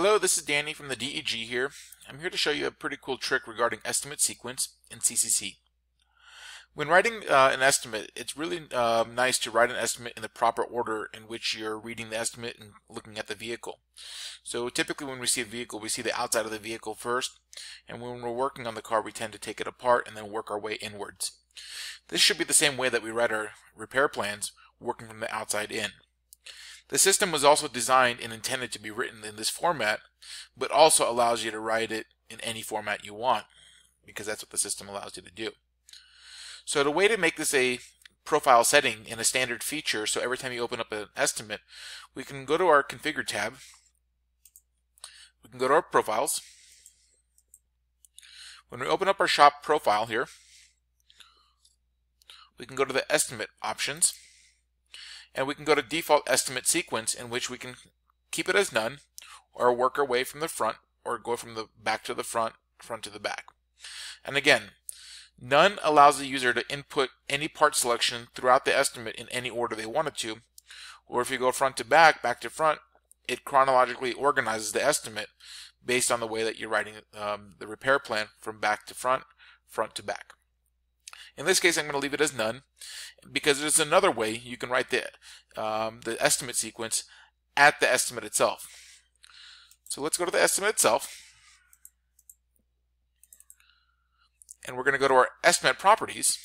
Hello, this is Danny from the DEG here. I'm here to show you a pretty cool trick regarding estimate sequence in CCC. When writing uh, an estimate, it's really uh, nice to write an estimate in the proper order in which you're reading the estimate and looking at the vehicle. So typically when we see a vehicle, we see the outside of the vehicle first, and when we're working on the car, we tend to take it apart and then work our way inwards. This should be the same way that we write our repair plans, working from the outside in. The system was also designed and intended to be written in this format, but also allows you to write it in any format you want, because that's what the system allows you to do. So the way to make this a profile setting in a standard feature, so every time you open up an estimate, we can go to our configure tab, we can go to our profiles. When we open up our shop profile here, we can go to the estimate options and we can go to default estimate sequence in which we can keep it as none or work our way from the front or go from the back to the front, front to the back. And again, none allows the user to input any part selection throughout the estimate in any order they wanted to, or if you go front to back, back to front, it chronologically organizes the estimate based on the way that you're writing um, the repair plan from back to front, front to back. In this case, I'm going to leave it as none because there's another way you can write the, um, the estimate sequence at the estimate itself. So let's go to the estimate itself. And we're going to go to our estimate properties.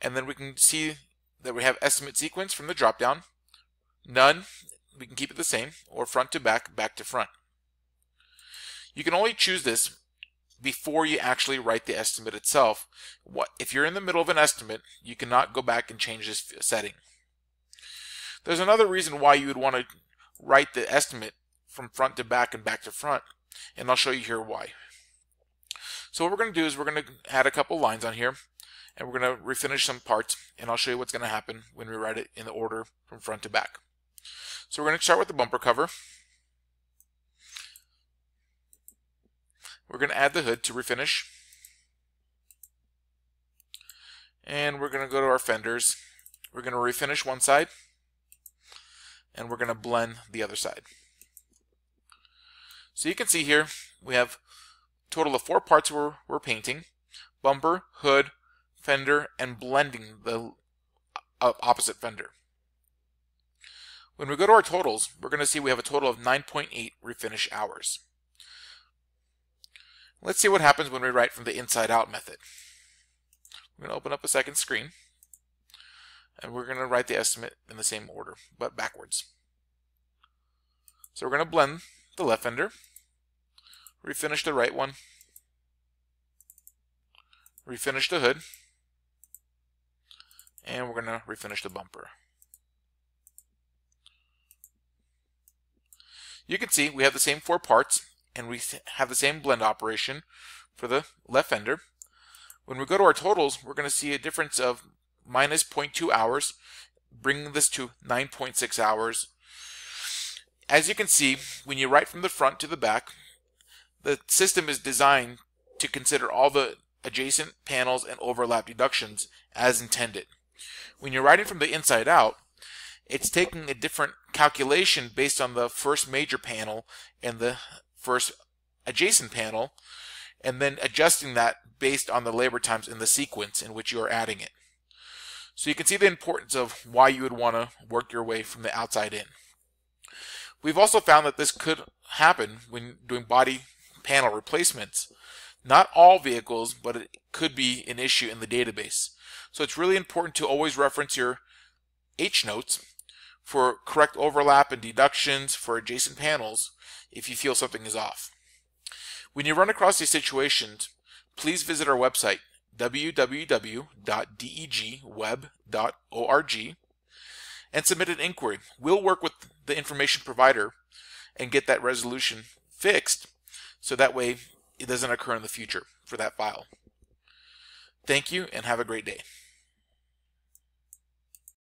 And then we can see that we have estimate sequence from the dropdown. None, we can keep it the same, or front to back, back to front. You can only choose this before you actually write the estimate itself. What If you're in the middle of an estimate, you cannot go back and change this setting. There's another reason why you would want to write the estimate from front to back and back to front, and I'll show you here why. So what we're going to do is we're going to add a couple lines on here, and we're going to refinish some parts, and I'll show you what's going to happen when we write it in the order from front to back. So we're going to start with the bumper cover. We're going to add the hood to refinish. And we're going to go to our fenders. We're going to refinish one side. And we're going to blend the other side. So you can see here, we have a total of four parts we're, we're painting. Bumper, hood, fender, and blending the uh, opposite fender. When we go to our totals, we're going to see we have a total of 9.8 refinish hours. Let's see what happens when we write from the inside out method. We're going to open up a second screen and we're going to write the estimate in the same order but backwards. So we're going to blend the left fender, refinish the right one, refinish the hood, and we're going to refinish the bumper. You can see we have the same four parts and we have the same blend operation for the left fender. When we go to our totals, we're going to see a difference of minus 0.2 hours, bringing this to 9.6 hours. As you can see, when you write from the front to the back, the system is designed to consider all the adjacent panels and overlap deductions as intended. When you're writing from the inside out, it's taking a different calculation based on the first major panel and the first adjacent panel and then adjusting that based on the labor times in the sequence in which you are adding it. So you can see the importance of why you would want to work your way from the outside in. We've also found that this could happen when doing body panel replacements. Not all vehicles, but it could be an issue in the database. So it's really important to always reference your H notes for correct overlap and deductions for adjacent panels if you feel something is off. When you run across these situations, please visit our website www.degweb.org and submit an inquiry. We'll work with the information provider and get that resolution fixed so that way it doesn't occur in the future for that file. Thank you and have a great day.